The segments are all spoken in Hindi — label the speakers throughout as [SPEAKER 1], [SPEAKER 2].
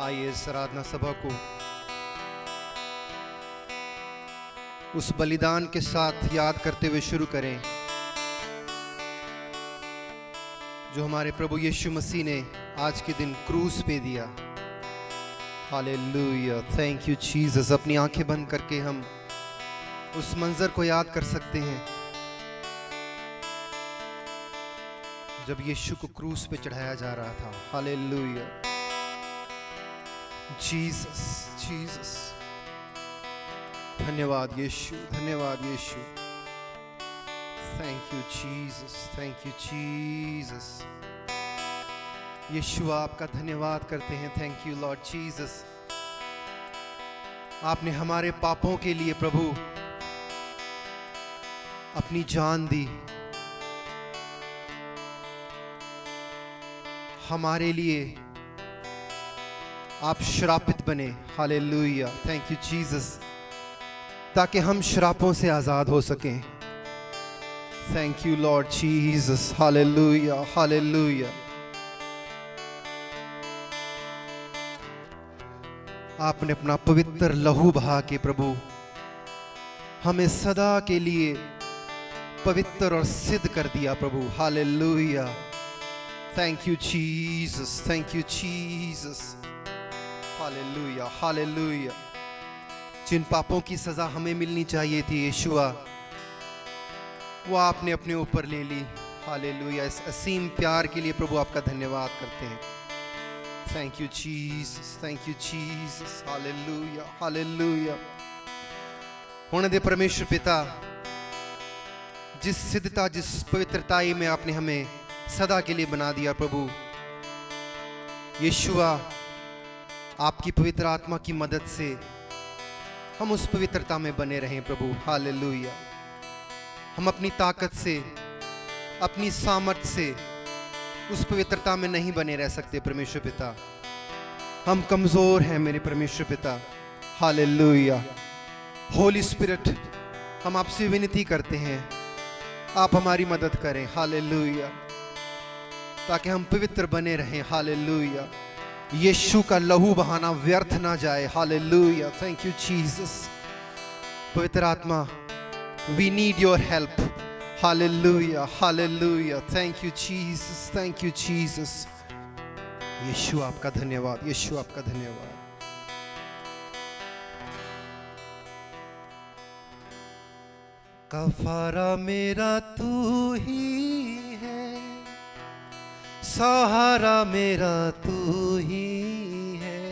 [SPEAKER 1] आइए इस आराधना सभा को। उस बलिदान के साथ याद करते हुए शुरू करें। जो हमारे प्रभु यीशु मसीह ने आज के दिन क्रूस पे दिया। हालेलुया। थैंक यू जीसस अपनी आँखें बंद करके हम उस मंजर को याद कर सकते हैं। जब यीशु को क्रूस पे चढ़ाया जा रहा था। हालेलुया। जीसस जीसस धन्यवाद यीशु धन्यवाद Yeshu. Thank you Jesus thank you Jesus Yeshu आपका धन्यवाद करते हैं। थैंक यू लॉर्ड जीसस आपने हमारे पापों के लिए प्रभु, अपनी जान दी। हमारे लिए आप श्रापित बने। हालेलुया। थैंक यू जीसस ताकि हम श्रापों से आज़ाद हो सकें। Thank you Lord Jesus hallelujah hallelujah आपने अपना पवित्र लहू बहा के प्रभु, हमें सदा के लिए पवित्र और सिद्ध कर दिया प्रभु। Hallelujah thank you Jesus thank you Jesus hallelujah hallelujah जिन पापों की सजा हमें मिलनी चाहिए थी, यीशुआ, वो आपने अपने ऊपर ले ली। हालेलुया इस असीम प्यार के लिए प्रभु आपका धन्यवाद करते हैं। Thank you Jesus thank you Jesus hallelujah hallelujah होने दे परमेश्वर पिता, जिस सिद्धता, जिस पवित्रताई में आपने हमें सदा के लिए बना दिया प्रभु, यीशुआ आपकी पवित्र आत्मा की मदद से हम उस पवित्रता में बने रहें, प्रभु। हालेलुया। हम अपनी ताकत से, अपनी सामर्थ से उस पवित्रता में नहीं बने रह सकते, परमेश्वर पिता। हम कमज़ोर हैं, मेरे परमेश्वर पिता। हालेलुया। होली स्पिरिट, हम आपसे विनती करते हैं, आप हमारी मदद करें। हालेलुया। ताकि हम पवित्र बने रहें। हालेलुया। यीशु का लहू बहाना व्यर्थ ना जाए। हालेलुया थैंक यू जीसस पवित्र आत्मा we need your help hallelujah hallelujah thank you Jesus thank you Jesus Yeshu आपका धन्यवाद। यीशु आपका धन्यवाद। कफारा मेरा तू ही सहारा मेरा तू ही है।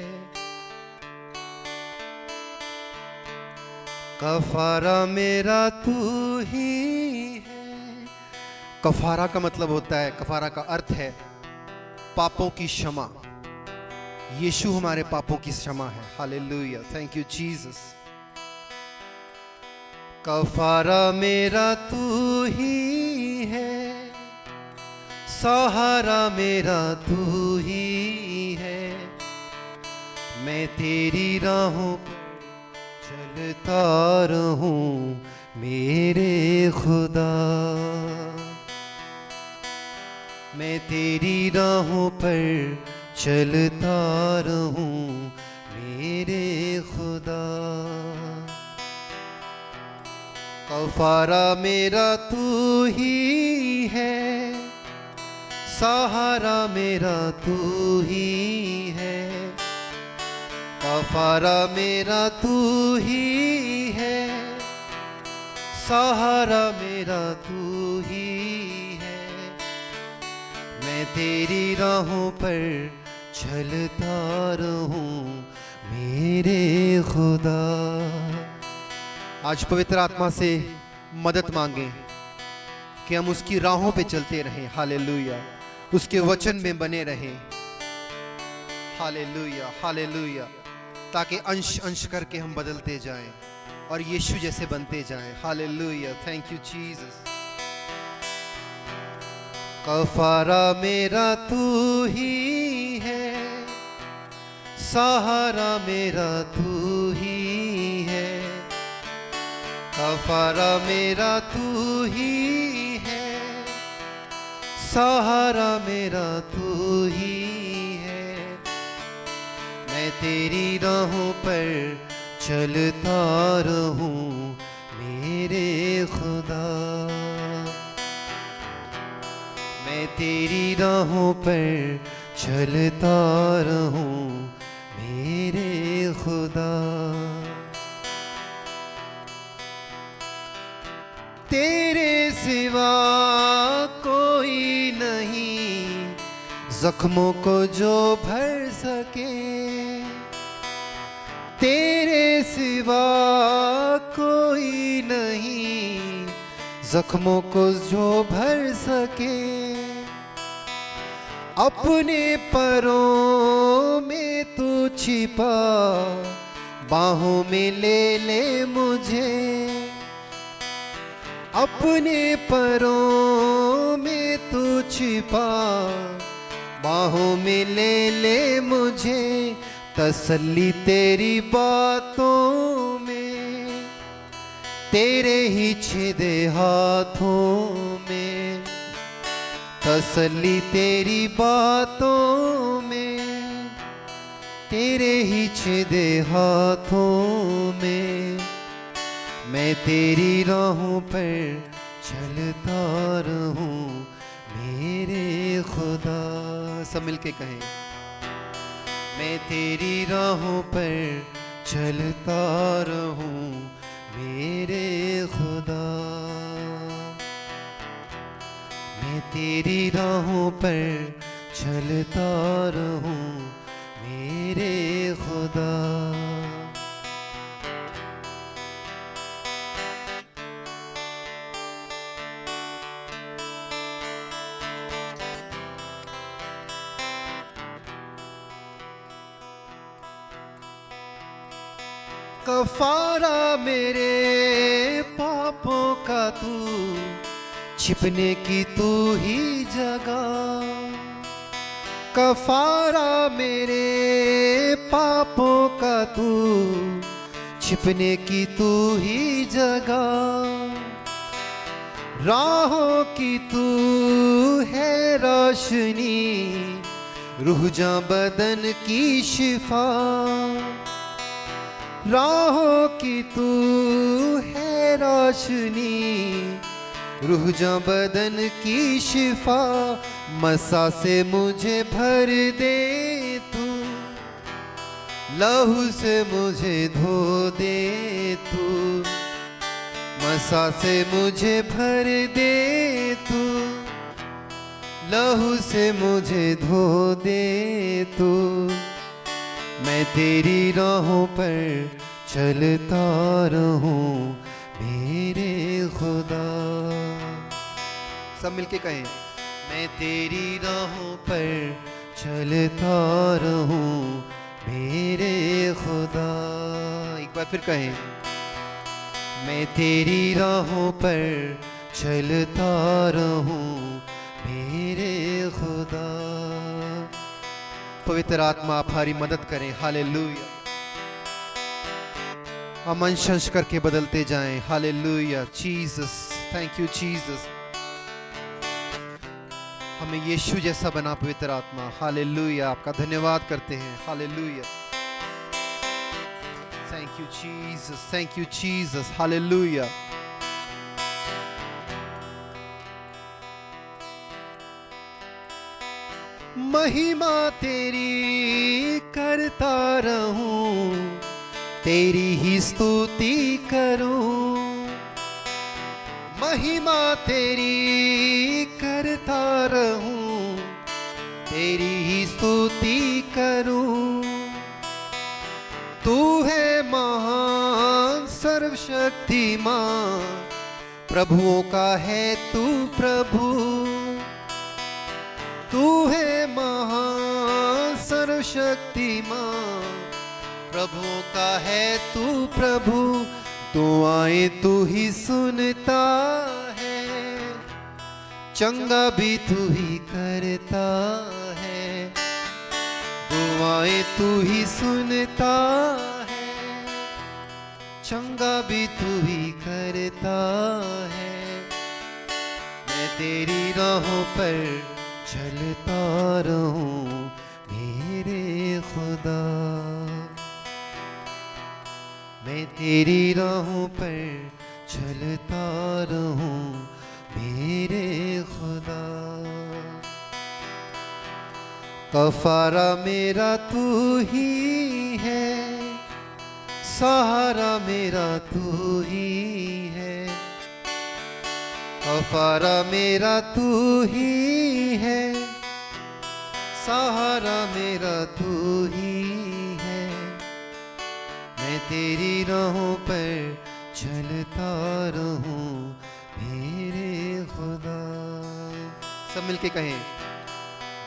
[SPEAKER 1] कफारा मेरा तू ही है। कफारा का मतलब होता है, कफारा का अर्थ है, पापों की क्षमा। यीशु हमारे पापों की क्षमा है। हालेलुया थैंक यू जीसस कफारा मेरा तू ही है। सहारा मेरा तू ही है। मैं तेरी राहों पर चलता रहूँ, मेरे खुदा। मैं तेरी राहों पर चलता रहूँ, मेरे खुदा। कफारा मेरा तू ही है। सहारा मेरा तू ही है। कफारा मेरा तू ही है। सहारा मेरा तू ही है। मैं तेरी राहों पर चलता रहूँ, मेरे खुदा। आज पवित्र आत्मा से मदद मांगे कि हम उसकी राहों पे चलते रहें। हालेलुया। उसके वचन में बने रहें। Hallelujah hallelujah. ताकि अंश अंश करके हम बदलते जाएँ और यीशु जैसे बनते जाएँ। हालेलुया थैंक यू जीसस कफारा मेरा तू ही है, सहारा मेरा तू ही है, कफारा मेरा तू ही सहारा मेरा तू ही है। मैं तेरी राहों पर चलता रहूँ, मेरे खुदा। मैं तेरी राहों पर चलता रहूँ, मेरे खुदा। तेरे सिवा जख्मों को जो भर सके, तेरे सिवा कोई नहीं। जख्मों को जो भर सके, अपने परों में तू छिपा, बाहों में ले ले मुझे। अपने परों में तू छिपा बाहों में ले ले मुझे, तसल्ली तेरी बातों में। तेरे ही छिदे हाथों में, तसल्ली तेरी बातों में। तेरे ही छिदे हाथों में, मैं तेरी राहों पर चलता रहूँ, मेरे खुदा। सब मिलके कहें, मैं तेरी राहों पर चलता रहूँ, मेरे खुदा। मैं तेरी राहों पर चलता रहूँ, मेरे खुदा। मेरे पापों का तू, छिपने की तू ही जगह। कफारा मेरे पापों का तू, छिपने की तू ही जगह। राहों की तू है रोशनी, रूह जा बदन की शिफा। राहों की तू है रोशनी, रूह जा बदन की शिफा, मसा से मुझे भर दे तू, लहू से मुझे धो दे तू, मसा से मुझे भर दे तू, लहू से मुझे धो दे तू। मैं तेरी राहों पर चलता रहूँ, मेरे खुदा। सब मिलके कहें, मैं तेरी राहों पर चलता रहूँ, मेरे खुदा। एक बार फिर कहें, मैं तेरी राहों पर चलता रहूँ, मेरे खुदा। पवित्र आत्मा आप हमारी मदद करें। हालेलुया। हम अंश करके बदलते जाएँ। Hallelujah. Jesus. Thank you Jesus. हमें यीशु जैसा बना पवित्र आत्मा। हालेलुया। आपका धन्यवाद करते हैं। Hallelujah. Thank you Jesus. Thank you Jesus. Hallelujah. महिमा तेरी करता रहूँ, तेरी ही स्तुति करूँ। महिमा तेरी करता रहूँ, तेरी ही स्तुति करूँ। तू है महान, सर्वशक्तिमान, प्रभुओं का है तू प्रभु। तू है महान सर्वशक्तिमान प्रभु का है तू प्रभु तो आए तू ही सुनता है। चंगा भी तू ही करता है, दुआएँ तू ही सुनता है। चंगा भी तू ही करता है, मैं तेरी राहों पर चलता रहूँ मेरे खुदा। मैं तेरी राहों पर चलता रहूँ मेरे खुदा। कफारा मेरा तू ही है, सहारा मेरा तू ही कफारा मेरा तू ही है। सहारा मेरा तू ही है। मैं तेरी राहों पर चलता रहूँ, मेरे खुदा। सब मिलके कहें,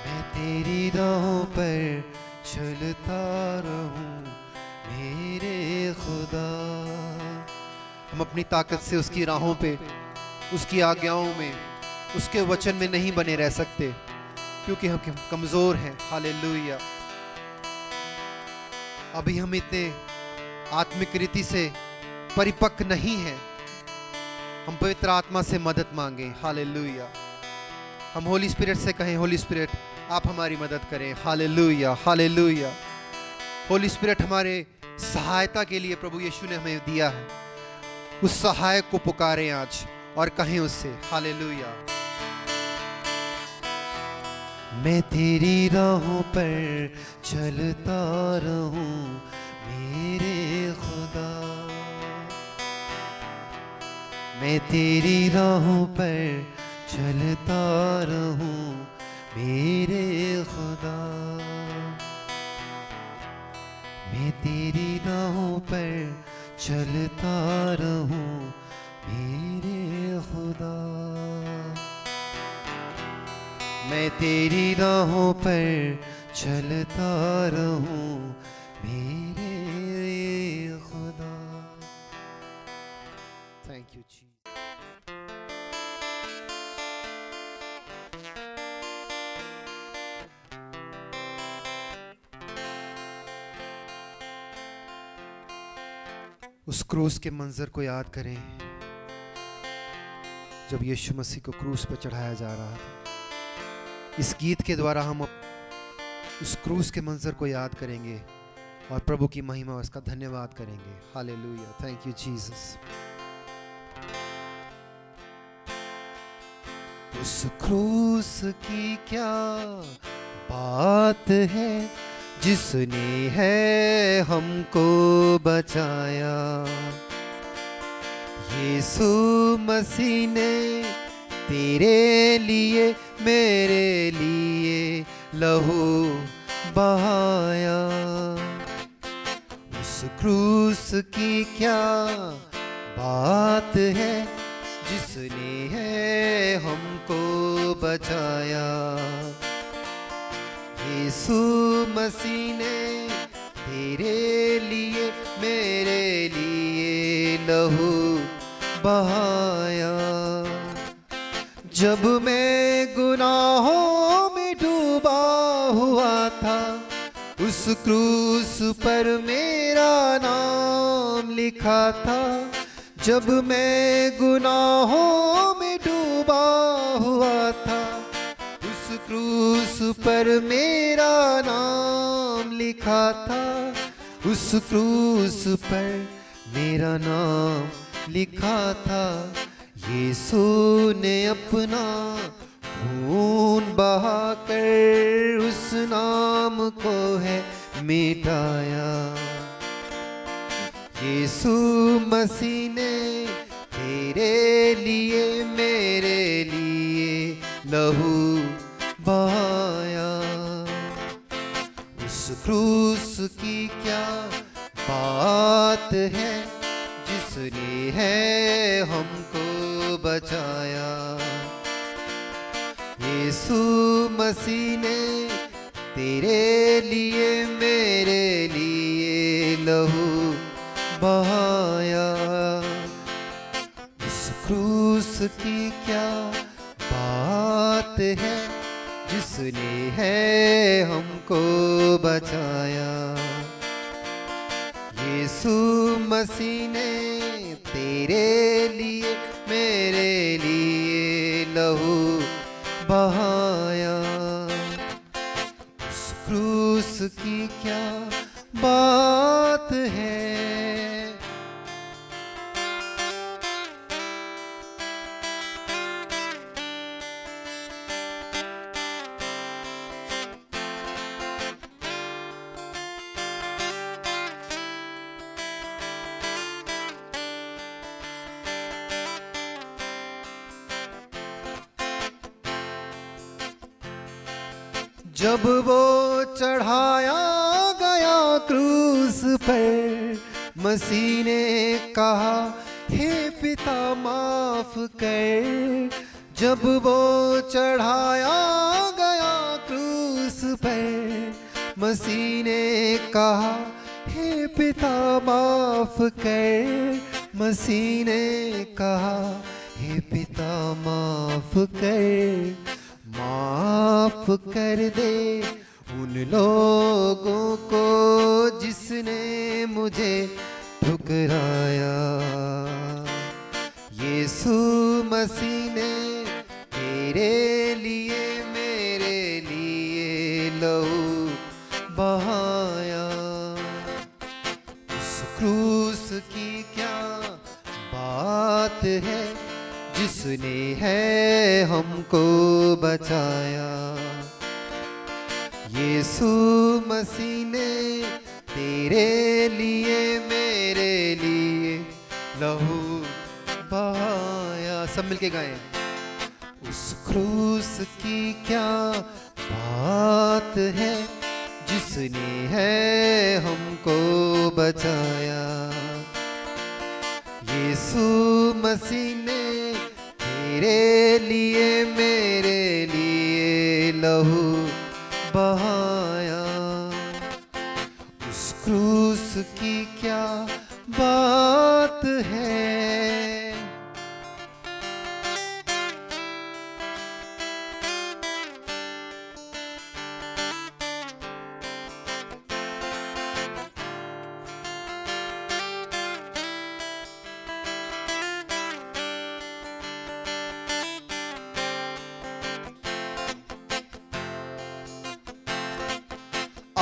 [SPEAKER 1] मैं तेरी राहों पर चलता रहूँ, मेरे खुदा। हम अपनी ताकत से उसकी राहों पे उसकी आज्ञाओं में, उसके वचन में नहीं बने रह सकते, क्योंकि हम कमज़ोर हैं। हालेलुया। अभी हम इतने आत्मिक रीति से परिपक्व नहीं हैं। हम पवित्र आत्मा से मदद मांगे। हालेलुया। हम होली स्पिरिट से कहें होली स्पिरिट आप हमारी मदद करें। हालेलुया। हालेलुया। होली स्पिरिट हमारे सहायता के लिए प्रभु यीशु ने हमें दिया है। उस सहायक को पुकारें आज। और कहें उससे, हालेलुया. मैं तेरी राहों पर चलता रहूँ, मेरे खुदा। मैं तेरी राहों पर चलता रहूँ, मेरे खुदा। मैं तेरी राहों पर चलता रहूँ, मेरे खुदा। मैं तेरी राहों पर चलता रहूँ, मेरे खुदा। थैंक यू जी उस क्रूस के मंजर को याद करें। जब यीशु मसीह को क्रूस पर चढ़ाया जा रहा था। इस गीत के द्वारा हम उस क्रूस के मंजर को याद करेंगे और प्रभु की महिमा उसका धन्यवाद करेंगे। हालेलुया। थैंक यू जीसस उस क्रूस की क्या बात है जिसने है हमको बचाया? यीशु मसीह ने तेरे लिए, मेरे लिए लहू बहाया। उस क्रूस की क्या बात है जिसने है हमको बचाया? यीशु मसीह ने तेरे लिए, मेरे लिए लहू बहाया। जब मैं गुनाहों में डूबा हुआ था, उस क्रूस पर मेरा नाम लिखा था। जब मैं गुनाहों में डूबा हुआ था, उस क्रूस पर मेरा नाम लिखा था। उस क्रूस पर मेरा नाम लिखा था, यीशु ने अपना खून बहाकर उस नाम को है मिटाया। यीशु मसीह ने तेरे लिए, मेरे लिए लहू बहाया। उस क्रूस की क्या बात है? बचाया यीशु मसीह ने तेरे लिए, मेरे लिए लहू बहाया। उस क्रूस की क्या बात है, जिसने है हमको बचाया? यीशु मसीह ने तेरे लहू बहाया। क्रूस की क्या यीशु मसीह ने तेरे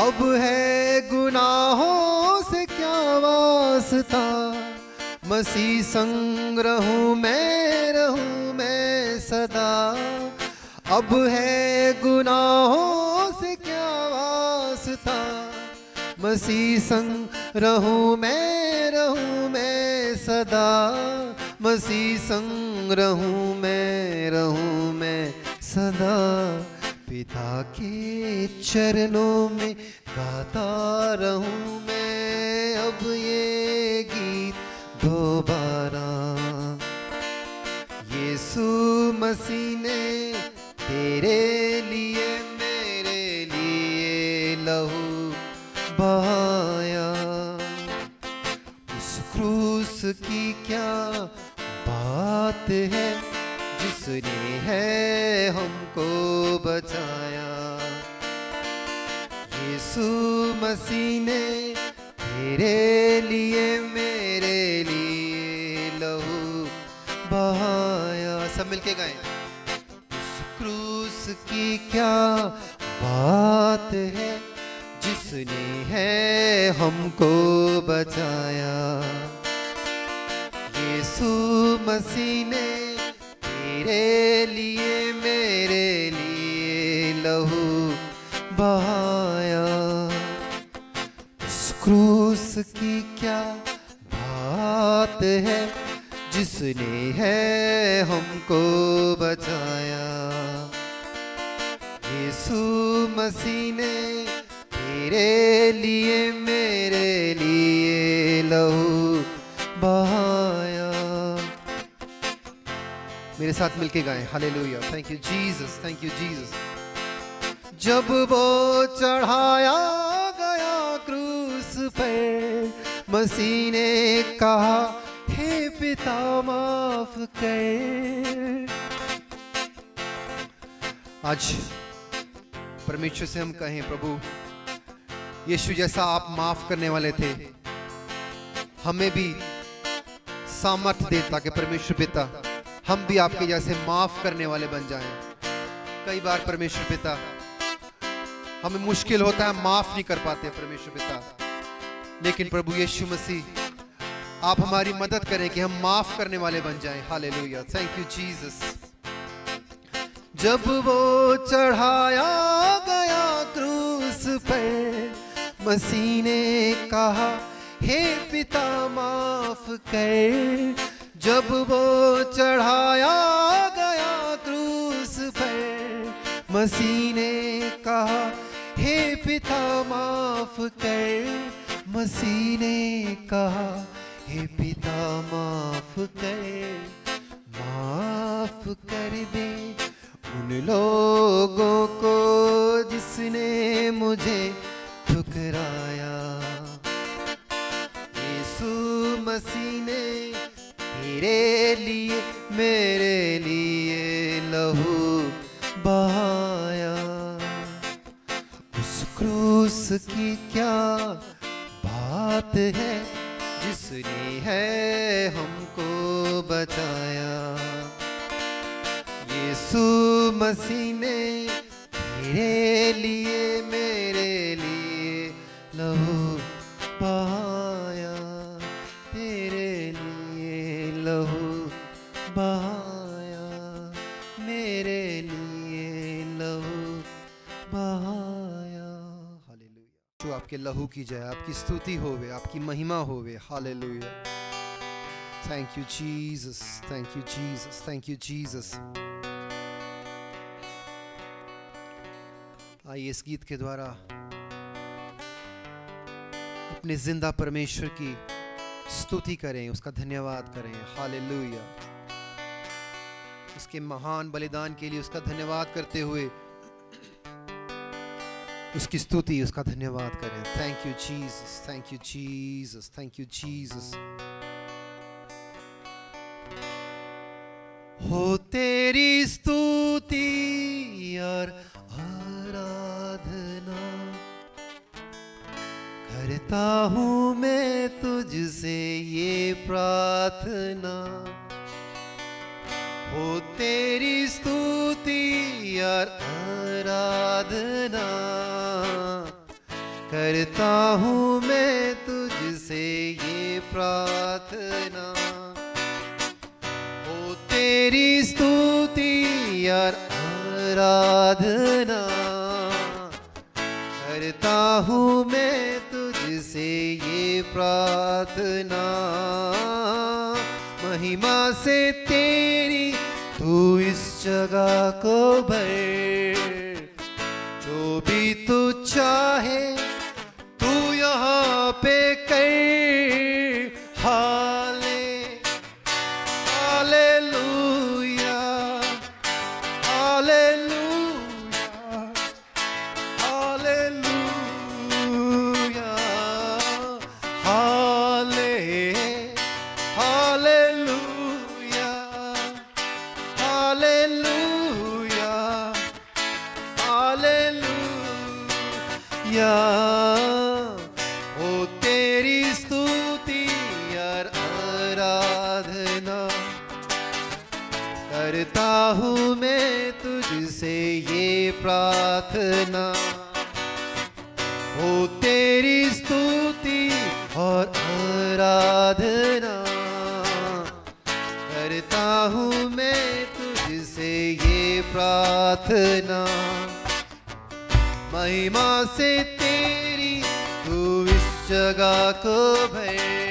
[SPEAKER 1] अब है गुनाहों से क्या वास्ता? मसीह संग रहूँ मैं रहूँ मैं सदा। अब है गुनाहों से क्या वास्ता? मसीह संग रहूँ मैं रहूँ मैं सदा। मसीह संग रहूँ मैं रहूँ मैं सदा। पिता के चरणों में गाता रहूँ मैं अब ये गीत दोबारा। यीशु मसीह ने तेरे लिए, मेरे लिए लहू बहाया। उस क्रूस की क्या बात है जिसने है हमको बचाया? यीशु मसीह ने तेरे लिए, मेरे लिए लहू बहाया। सब मिलके गाएँ। उस क्रूस की क्या बात है, जिसने है हमको बचाया? यीशु मसीह ने क्रूस की क्या बात है? जिसने है हमको बचाया। यीशु मसीह ने तेरे लिए, मेरे लिए लहू बहाया। मेरे साथ मिलके गाएँ, hallelujah. Thank you Jesus thank you Jesus जब वो चढ़ाया गया क्रूस पर मसीह ने कहा, हे पिता, माफ़ कर। आज परमेश्वर से हम कहें, प्रभु, यीशु जैसा आप माफ़ करने वाले थे, हमें भी सामर्थ्य दे ताकि परमेश्वर पिता, हम भी आपके जैसे माफ़ करने वाले बन जाएँ। कई बार परमेश्वर पिता, हमें मुश्किल होता है माफ़ नहीं कर पाते परमेश्वर पिता। लेकिन प्रभु यीशु मसीह, आप हमारी मदद करें कि हम माफ़ करने वाले बन जाएँ। हालेलुया। थैंक यू जीसस जब वो चढ़ाया गया क्रूस पर, मसीह ने कहा, हे पिता, माफ़ कर। जब वो चढ़ाया गया क्रूस पर, मसीह ने कहा, हे पिता, माफ़ कर। मसीह ने कहा, हे पिता, माफ़ करे, माफ़ कर दे उन लोगों को जिसने मुझे ठुकराया। यीशु मसीह ने तेरे लिए, मेरे लिए लहू बहाया। उस क्रूस की क्या बात है जिसने है हमको बताया। यीशु मसीह ने तेरे लिए मेरे आपके लहू की जय, आपकी स्तुति होवे, आपकी महिमा होवे। Hallelujah thank you Jesus thank you Jesus thank you Jesus आइए इस गीत के द्वारा अपने ज़िंदा परमेश्वर की स्तुति करें, उसका धन्यवाद करें। हालेलुया उसके महान बलिदान के लिए उसका धन्यवाद करते हुए उसकी स्तुति, उसका धन्यवाद करें। Thank you Jesus thank you Jesus thank you Jesus हो तेरी स्तुति और आराधना, करता हूँ मैं तुझसे ये प्रार्थना। करता हूँ मैं तुझसे ये प्रार्थना। हो तेरी स्तुति और आराधना। करता हूँ मैं तुझसे ये प्रार्थना। महिमा से तेरी तू इस जगह को भर। करता हूँ मैं तुझसे ये प्रार्थना। हो तेरी स्तुति और आराधना। करता हूँ मैं तुझसे ये प्रार्थना। महिमा से तेरी तू इस जगह को भर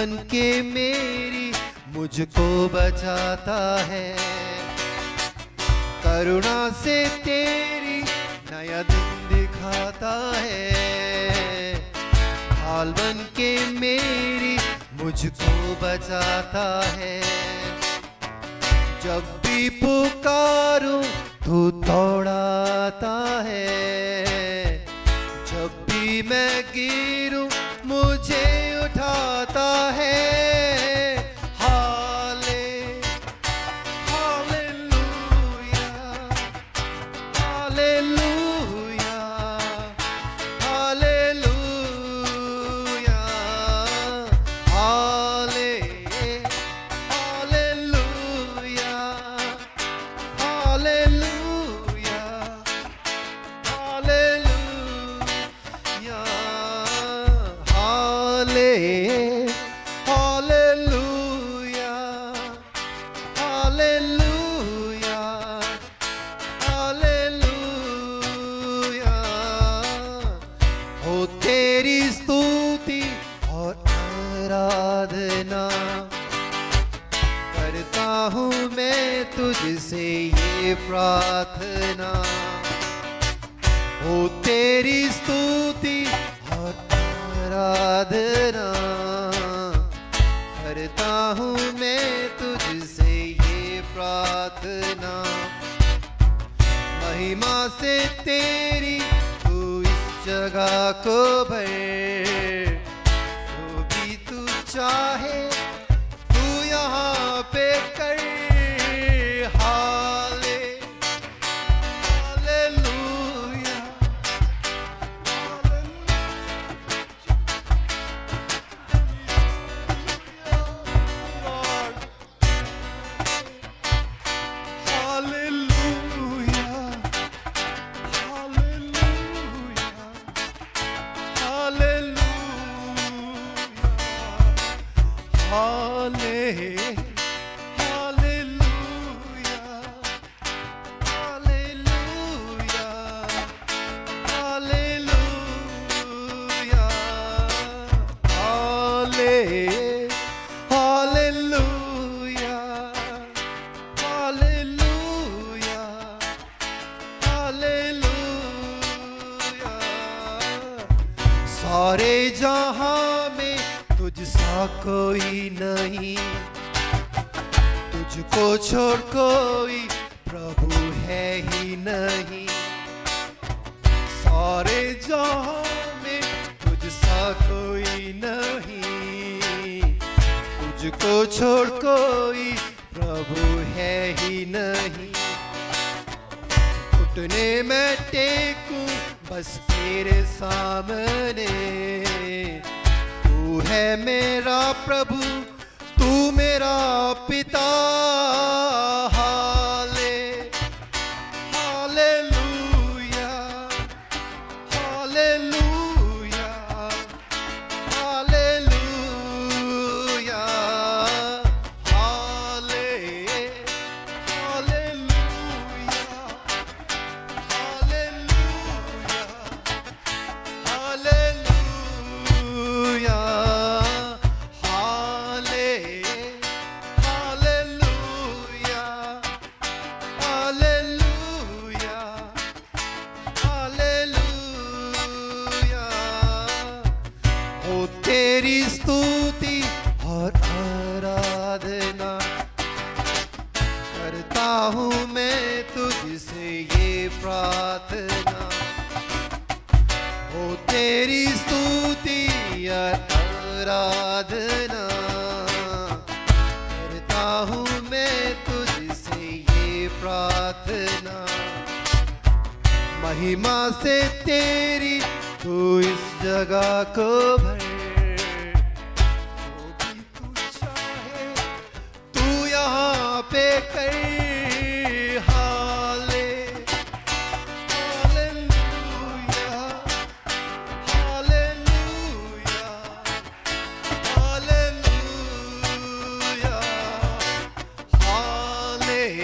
[SPEAKER 1] बन के मेरी मुझको बचाता है। करुणा से तेरी नया दिन दिखाता है। ढाल बन के मेरी मुझको बचाता है। जब भी पुकारूं तू दौड़ाता है। जब भी मैं गिरूं मुझे उठाता है। महिमा से तेरी तू इस जगह को भर। जो भी तू चाहे सारे जहाँ में तुझ सा कोई नहीं। तुझको छोड़ कोई प्रभु है ही नहीं। सारे जहाँ में तुझ सा कोई नहीं। तुझको छोड़ कोई प्रभु है ही नहीं। घुटने में टेकूं बस तेरे सामने। तू है मेरा प्रभु तू मेरा पिता।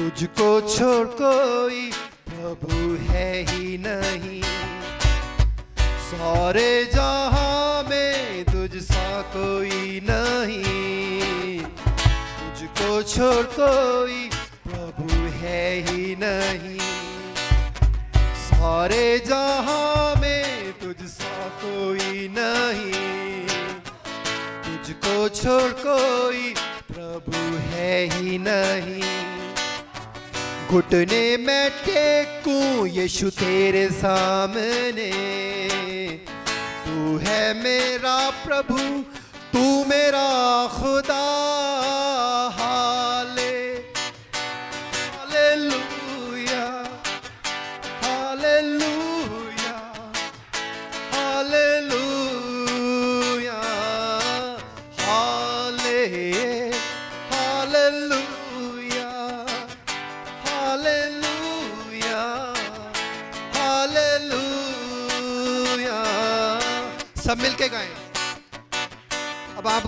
[SPEAKER 1] तुझको छोड़ कोई प्रभु है ही नहीं। सारे जहाँ में तुझसा कोई नहीं। तुझको छोड़ कोई प्रभु है ही नहीं। सारे जहाँ में तुझसा कोई नहीं। तुझको छोड़ कोई प्रभु है ही नहीं। घुटने में टेकूं यीशु तेरे सामने। तू है मेरा प्रभु तू मेरा खुदा।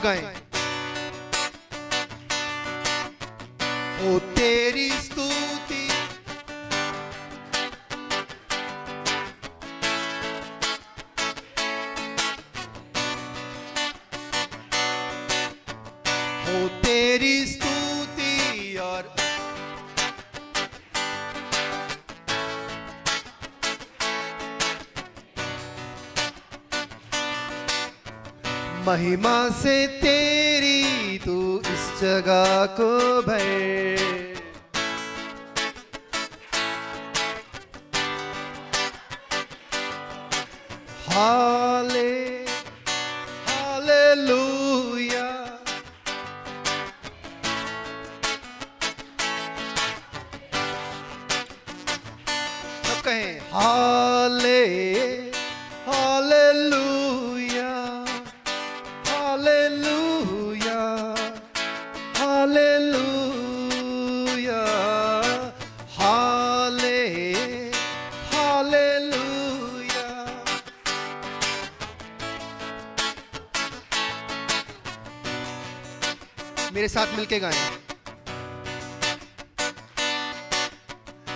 [SPEAKER 1] गाएँ। ओ तेरी महिमा से तेरी तू इस जगह को भर साथ मिलके गाएँ।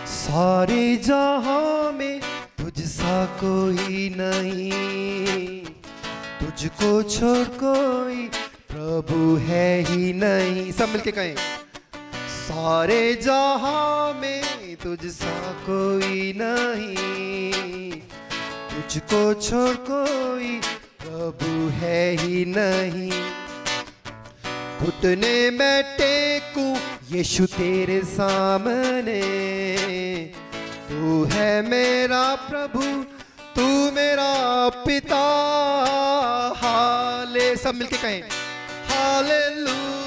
[SPEAKER 1] सारे जहाँ में तुझसा कोई नहीं, तुझको छोड़ कोई प्रभु है ही नहीं। सब मिलके कहें सारे जहाँ में तुझसा कोई नहीं, तुझको छोड़ कोई प्रभु है ही नहीं। घुटने में टेकू, यीशु तेरे सामने। तू है मेरा प्रभु, तू मेरा पिता। हाले, सब मिलके कहें, हालेलुया।